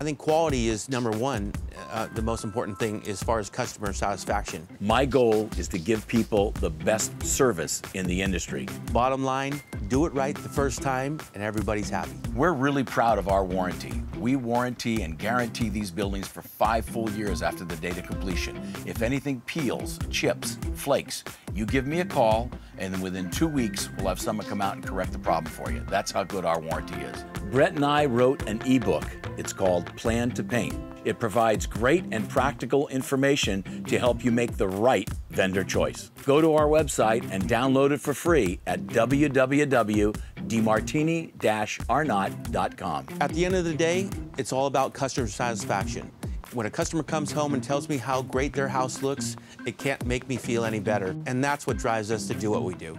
I think quality is number one, uh, the most important thing as far as customer satisfaction. My goal is to give people the best service in the industry. Bottom line, do it right the first time and everybody's happy. We're really proud of our warranty. We warranty and guarantee these buildings for five full years after the date of completion. If anything peels, chips, flakes, you give me a call, and then within two weeks, we'll have someone come out and correct the problem for you. That's how good our warranty is. Brett and I wrote an ebook. It's called Plan to Paint. It provides great and practical information to help you make the right vendor choice. Go to our website and download it for free at www.demartini-arnott.com. At the end of the day, it's all about customer satisfaction. When a customer comes home and tells me how great their house looks, it can't make me feel any better. And that's what drives us to do what we do.